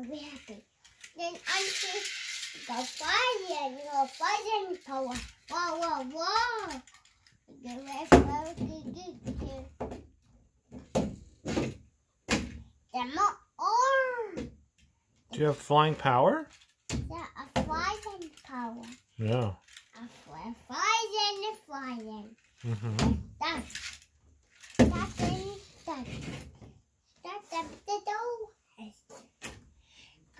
I'll be happy. Then I see the fire, fire power. Whoa, whoa, whoa. The more arm. Do you have flying power? Yeah, a flying power. Yeah. A fly, flying, flying. Mm-hmm. That's. That's that's up the door.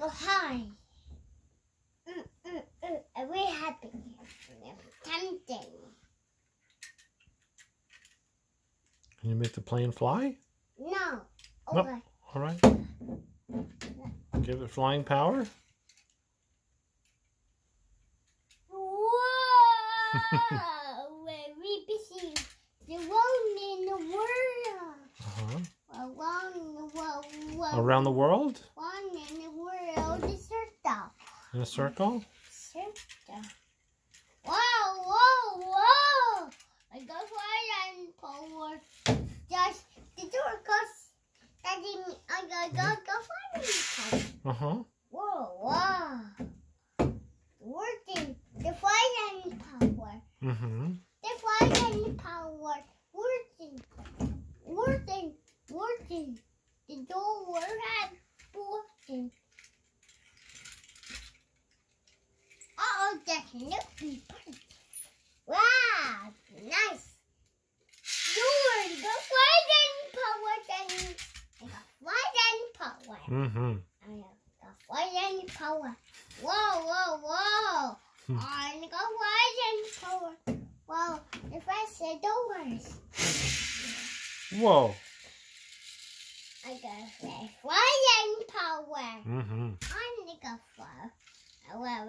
Go high. Mm, mm, mm. Are we happy? Tempting. Can you make the plane fly? No. No. Okay. All right. Give it flying power. Whoa! Very busy. The one in the world. Uh-huh. Around the world. world. Around the world One in the world is circle. In a circle. Circle. Whoa, whoa, whoa! I go fire and power. Just the door goes. Daddy, I go go go fire and power. Uh-huh. Whoa, wow. Working the fire and power. Mm-hmm. The fire and power. Working. Working. Working. The door working. Snoopy. Wow, nice. Door, the fire power. Then the fire power. Mm-hmm. I have the fire power. Whoa, whoa, whoa. Hmm. I got fire and power. Whoa, if I say doors, Whoa. I got say fire power. Mm-hmm. I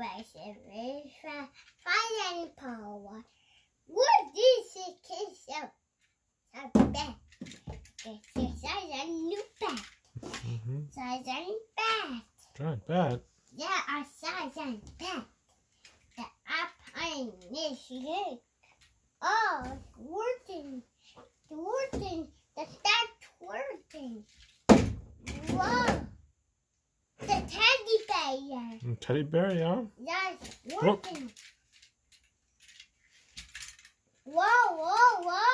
got fire. Power. What is it? Kiss up. A bed. This is a new bed. Mm-hmm. And bed. Right, bad. Yeah, saw and bed. The on this year. Oh, it's working. It's working. The that's working. Whoa. The teddy bear. And teddy bear, yeah. That's working. Whoa, whoa, whoa.